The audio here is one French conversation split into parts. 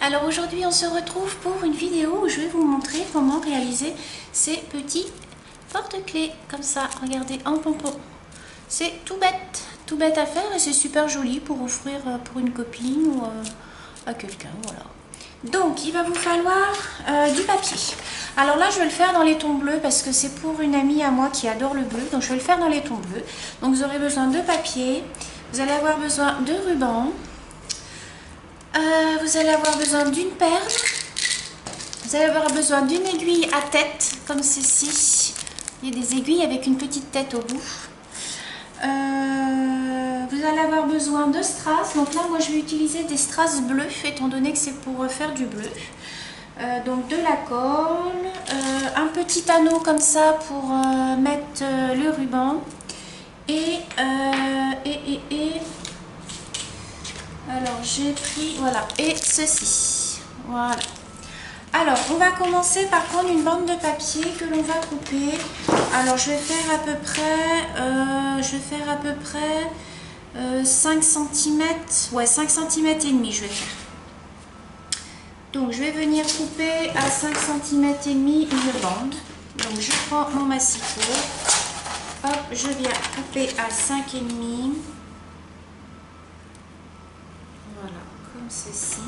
Alors aujourd'hui on se retrouve pour une vidéo où je vais vous montrer comment réaliser ces petits porte-clés comme ça, regardez, en pompon. C'est tout bête, tout bête à faire et c'est super joli pour offrir euh, pour une copine ou euh, à quelqu'un, voilà. Donc il va vous falloir euh, du papier. Alors là je vais le faire dans les tons bleus parce que c'est pour une amie à moi qui adore le bleu, donc je vais le faire dans les tons bleus. Donc vous aurez besoin de papier, vous allez avoir besoin de ruban, euh, vous allez avoir besoin d'une perle. Vous allez avoir besoin d'une aiguille à tête, comme ceci. Il y a des aiguilles avec une petite tête au bout. Euh, vous allez avoir besoin de strass. Donc là, moi, je vais utiliser des strass bleus, étant donné que c'est pour faire du bleu. Euh, donc de la colle, un petit anneau comme ça pour mettre le ruban. Et, et alors, j'ai pris, voilà, et ceci. Voilà. Alors, on va commencer par prendre une bande de papier que l'on va couper. Alors, je vais faire à peu près, euh, je vais faire à peu près 5 euh, cm, ouais, 5 cm et demi, je vais faire. Donc, je vais venir couper à 5 cm et demi une bande. Donc, je prends mon massicot. Hop, je viens couper à 5 et demi. Ceci.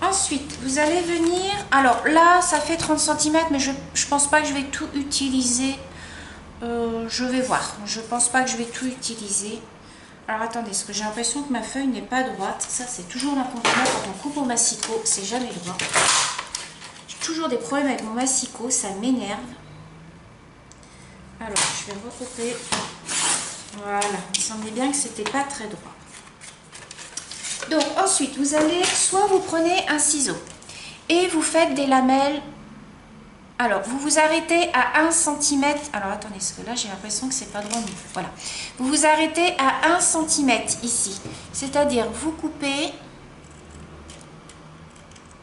Ensuite, vous allez venir... Alors là, ça fait 30 cm, mais je pense pas que je vais tout utiliser. Euh, je vais voir. Je pense pas que je vais tout utiliser. Alors attendez, parce que j'ai l'impression que ma feuille n'est pas droite. Ça, c'est toujours l'inconvénient quand on coupe au massicot. C'est jamais droit. J'ai toujours des problèmes avec mon massicot. Ça m'énerve. Alors, je vais recouper voilà, il semblait bien que c'était pas très droit. Donc ensuite, vous allez, soit vous prenez un ciseau et vous faites des lamelles. Alors, vous vous arrêtez à 1 cm. Alors, attendez, parce que là, j'ai l'impression que c'est pas droit. Voilà. Vous vous arrêtez à 1 cm ici. C'est-à-dire, vous coupez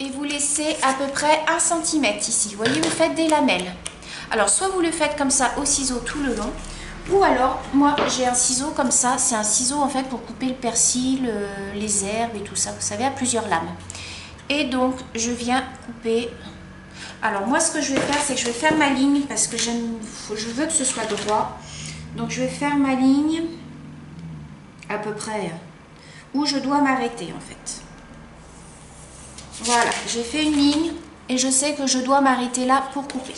et vous laissez à peu près 1 cm ici. Vous voyez, vous faites des lamelles. Alors, soit vous le faites comme ça au ciseau tout le long, ou alors, moi, j'ai un ciseau comme ça. C'est un ciseau, en fait, pour couper le persil, euh, les herbes et tout ça. Vous savez, à plusieurs lames. Et donc, je viens couper... Alors, moi, ce que je vais faire, c'est que je vais faire ma ligne parce que je veux que ce soit droit. Donc, je vais faire ma ligne à peu près où je dois m'arrêter, en fait. Voilà, j'ai fait une ligne et je sais que je dois m'arrêter là pour couper.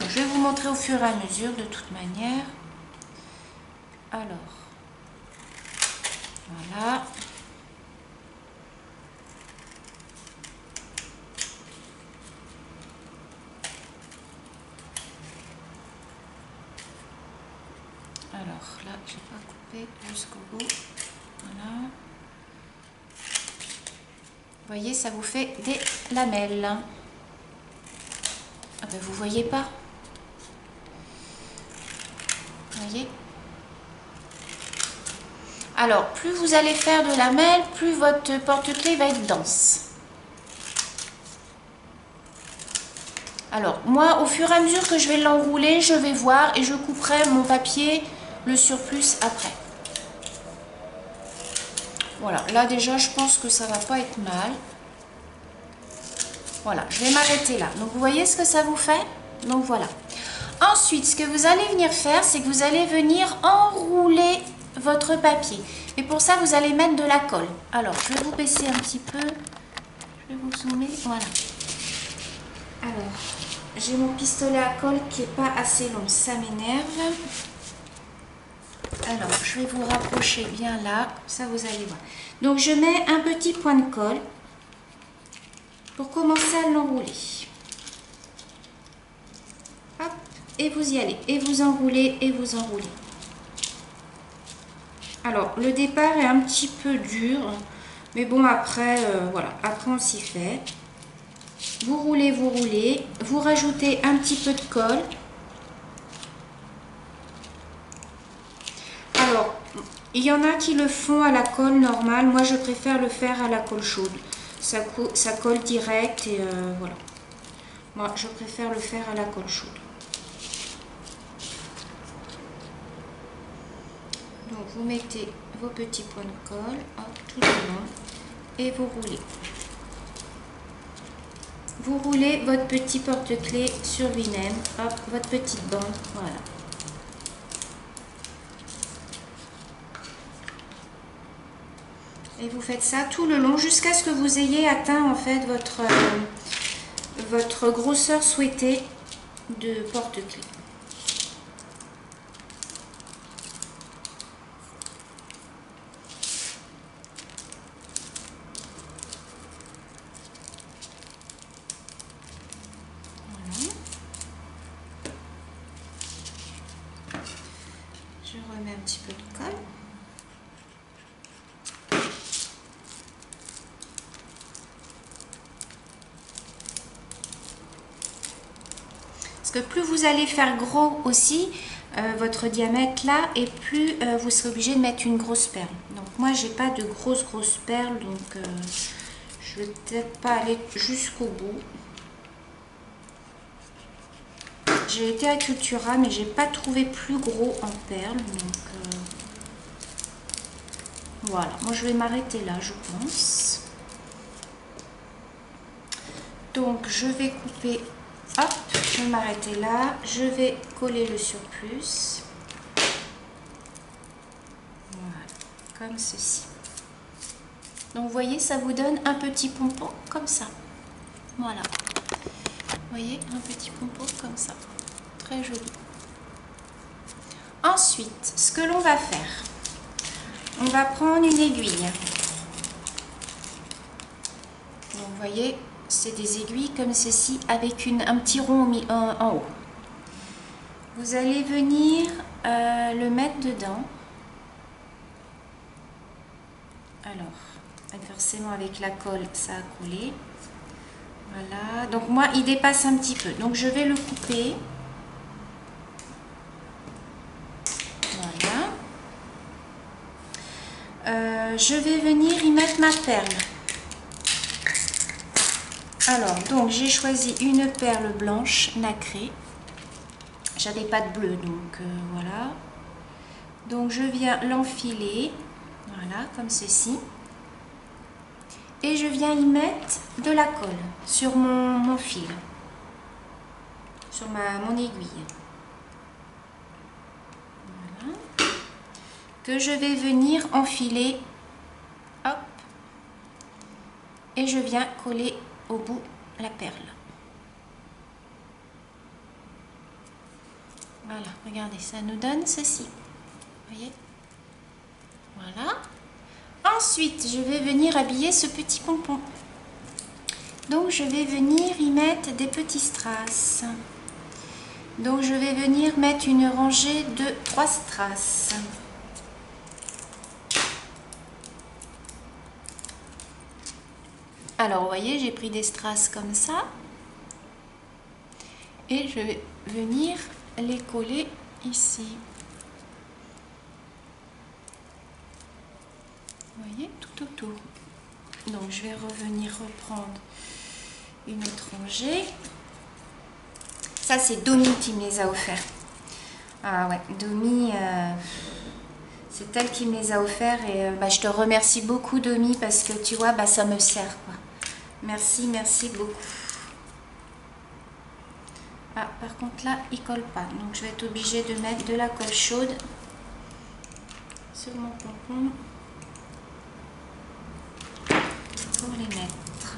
je vais vous montrer au fur et à mesure, de toute manière. Alors, voilà. Alors là, je vais pas couper jusqu'au bout. Voilà. Vous voyez, ça vous fait des lamelles. Ah ben, vous voyez pas Vous voyez? Alors, plus vous allez faire de lamelles, plus votre porte-clés va être dense. Alors, moi, au fur et à mesure que je vais l'enrouler, je vais voir et je couperai mon papier, le surplus après. Voilà, là déjà, je pense que ça va pas être mal. Voilà, je vais m'arrêter là. Donc, vous voyez ce que ça vous fait? Donc, voilà. Ensuite, ce que vous allez venir faire, c'est que vous allez venir enrouler votre papier. Et pour ça, vous allez mettre de la colle. Alors, je vais vous baisser un petit peu. Je vais vous zoomer. Voilà. Alors, j'ai mon pistolet à colle qui n'est pas assez long. Ça m'énerve. Alors, je vais vous rapprocher bien là. Ça, vous allez voir. Donc, je mets un petit point de colle pour commencer à l'enrouler. Et vous y allez. Et vous enroulez, et vous enroulez. Alors, le départ est un petit peu dur, mais bon, après, euh, voilà, après on s'y fait. Vous roulez, vous roulez, vous rajoutez un petit peu de colle. Alors, il y en a qui le font à la colle normale, moi je préfère le faire à la colle chaude. Ça, colle direct et euh, voilà. Moi, je préfère le faire à la colle chaude. Donc vous mettez vos petits points de colle tout le long et vous roulez. Vous roulez votre petit porte-clés sur lui-même, hop, votre petite bande, voilà. Et vous faites ça tout le long jusqu'à ce que vous ayez atteint en fait votre, euh, votre grosseur souhaitée de porte-clés. Je un petit peu de colle. Parce que plus vous allez faire gros aussi, euh, votre diamètre là, et plus euh, vous serez obligé de mettre une grosse perle. Donc moi, j'ai pas de grosses grosses perles, donc euh, je vais peut-être pas aller jusqu'au bout. J'ai été à Cultura, mais j'ai pas trouvé plus gros en perles. Donc euh, voilà, moi je vais m'arrêter là, je pense. Donc je vais couper, hop, je vais m'arrêter là. Je vais coller le surplus. Voilà, comme ceci. Donc vous voyez, ça vous donne un petit pompon comme ça. Voilà. Vous voyez, un petit pompon comme ça joli. Ensuite, ce que l'on va faire, on va prendre une aiguille. Vous voyez, c'est des aiguilles comme ceci avec une, un petit rond en, haut. Vous allez venir euh, le mettre dedans. Alors, forcément avec la colle, ça a collé. Voilà, donc moi, il dépasse un petit peu. Donc, je vais le couper. Euh, je vais venir y mettre ma perle. Alors, donc j'ai choisi une perle blanche nacrée. J'avais pas de bleu, donc euh, voilà. Donc je viens l'enfiler, voilà, comme ceci. Et je viens y mettre de la colle sur mon, mon fil, sur ma, mon aiguille. que je vais venir enfiler hop et je viens coller au bout la perle. Voilà regardez ça nous donne ceci. Voyez? Voilà. Ensuite je vais venir habiller ce petit pompon. Donc je vais venir y mettre des petits strass. Donc je vais venir mettre une rangée de trois strass Alors, vous voyez, j'ai pris des strass comme ça. Et je vais venir les coller ici. Vous voyez, tout autour. Donc, je vais revenir reprendre une autre rangée. Ça, c'est Domi qui me les a offerts. Ah ouais, Domi... Euh, c'est elle qui me les a offerts et euh, bah, je te remercie beaucoup Domi parce que tu vois, bah, ça me sert quoi. Merci, merci beaucoup. Ah, par contre là, il colle pas. Donc je vais être obligée de mettre de la colle chaude sur mon pompon pour les mettre.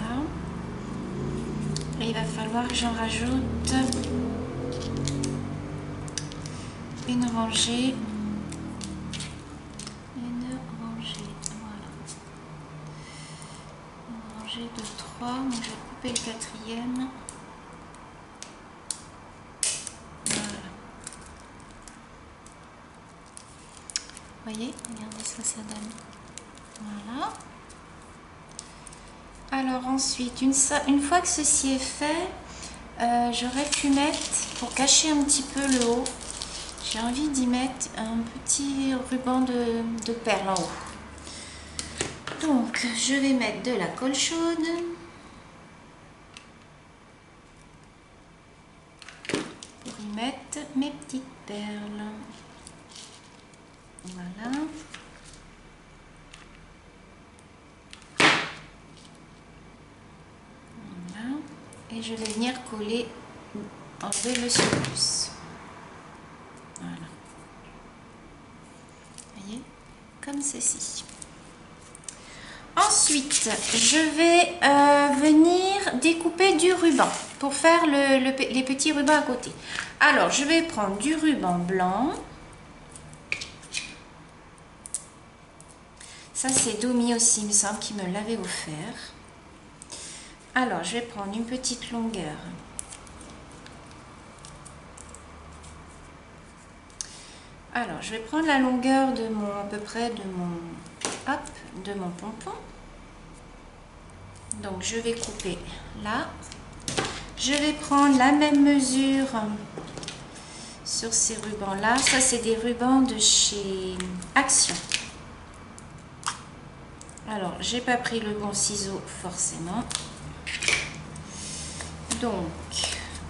Voilà. Il va falloir que j'en rajoute rangée. Une rangée voilà. Une rangée de 3 donc je vais couper le quatrième. Voilà. Voyez regardez que ça donne. Voilà. Alors ensuite une, une fois que ceci est fait euh, j'aurais pu mettre pour cacher un petit peu le haut j'ai envie d'y mettre un petit ruban de, perles en haut. Donc, je vais mettre de la colle chaude. Pour y mettre mes petites perles. Voilà. Voilà. Et je vais venir coller, enlever le surplus. Ceci. Ensuite, je vais euh, venir découper du ruban pour faire les petits rubans à côté. Alors, je vais prendre du ruban blanc. Ça, c'est Domi aussi, il me semble, qui me l'avait offert. Alors, je vais prendre une petite longueur. Alors, je vais prendre la longueur de mon, à peu près de mon, hop, de mon pompon. Donc, je vais couper là. Je vais prendre la même mesure sur ces rubans-là. Ça, c'est des rubans de chez Action. Alors, j'ai pas pris le bon ciseau forcément. Donc,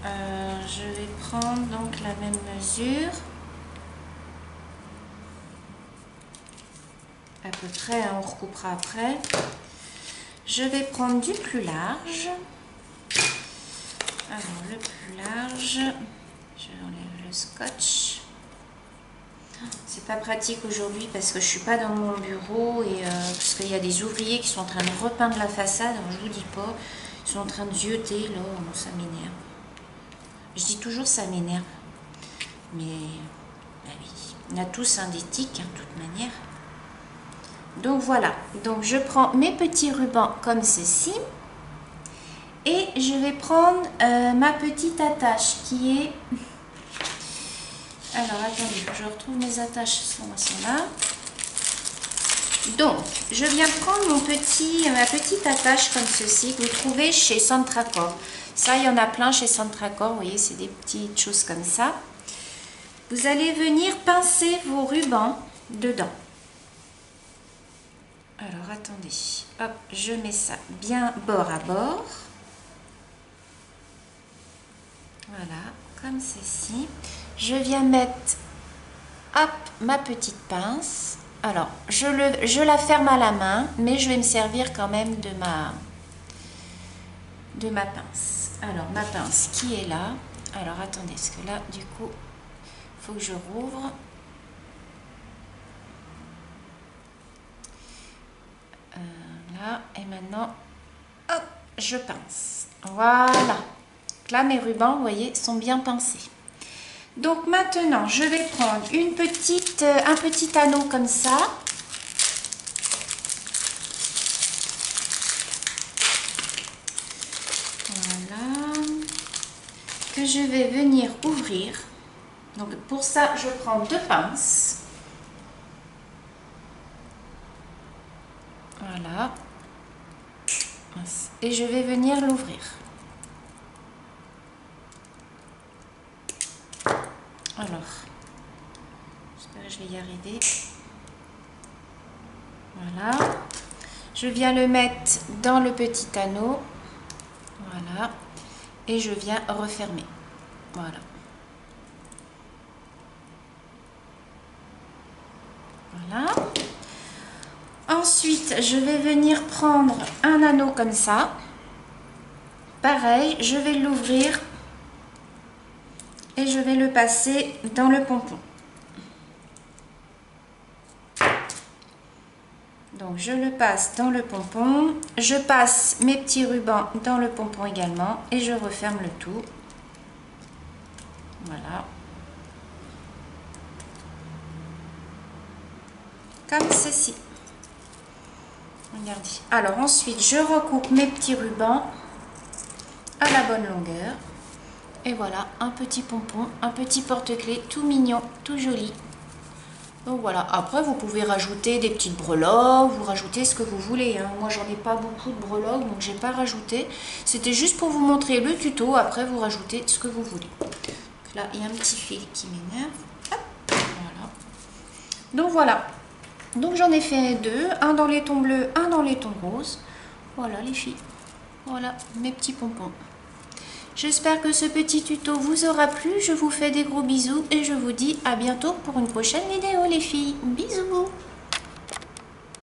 euh, je vais prendre donc la même mesure. À peu près, hein, on recoupera après. Je vais prendre du plus large. Alors, le plus large, je enlève le scotch. C'est pas pratique aujourd'hui parce que je suis pas dans mon bureau et euh, parce qu'il y a des ouvriers qui sont en train de repeindre la façade. Alors, je vous dis pas, ils sont en train de zioter là, ça m'énerve. Je dis toujours ça m'énerve, mais bah oui, on a tous un d'éthique, hein, de toute manière. Donc voilà, donc je prends mes petits rubans comme ceci. Et je vais prendre euh, ma petite attache qui est... Alors attendez, je retrouve mes attaches, sont là. Donc, je viens prendre mon petit, ma petite attache comme ceci que vous trouvez chez Centracor. Ça, il y en a plein chez Centracor, vous voyez, c'est des petites choses comme ça. Vous allez venir pincer vos rubans dedans. Alors, attendez. Hop, je mets ça bien bord à bord. Voilà, comme ceci. Je viens mettre, hop, ma petite pince. Alors, je, la ferme à la main, mais je vais me servir quand même de ma, de ma pince. Alors, ma pince qui est là. Alors, attendez, parce que là, du coup, faut que je rouvre. Et maintenant, hop, je pince. Voilà. Là, mes rubans, vous voyez, sont bien pincés. Donc maintenant, je vais prendre une petite, euh, un petit anneau comme ça. Voilà. Que je vais venir ouvrir. Donc pour ça, je prends deux pinces. Voilà. Et je vais venir l'ouvrir. Alors, j'espère que je vais y arriver. Voilà. Je viens le mettre dans le petit anneau. Voilà. Et je viens refermer. Voilà. Voilà. Ensuite, je vais venir prendre un anneau comme ça. Pareil, je vais l'ouvrir et je vais le passer dans le pompon. Donc je le passe dans le pompon, je passe mes petits rubans dans le pompon également et je referme le tout. Voilà. Comme ceci. Regardez. Alors ensuite, je recoupe mes petits rubans à la bonne longueur. Et voilà, un petit pompon, un petit porte-clés tout mignon, tout joli. Donc voilà, après vous pouvez rajouter des petites breloques, vous rajoutez ce que vous voulez. Hein. Moi j'en ai pas beaucoup de breloques, donc j'ai pas rajouté. C'était juste pour vous montrer le tuto, après vous rajoutez ce que vous voulez. là, il y a un petit fil qui m'énerve. Voilà. Donc voilà, donc j'en ai fait deux, un dans les tons bleus, un dans les tons roses. Voilà les filles. Voilà mes petits pompons. J'espère que ce petit tuto vous aura plu. Je vous fais des gros bisous et je vous dis à bientôt pour une prochaine vidéo les filles. Bisous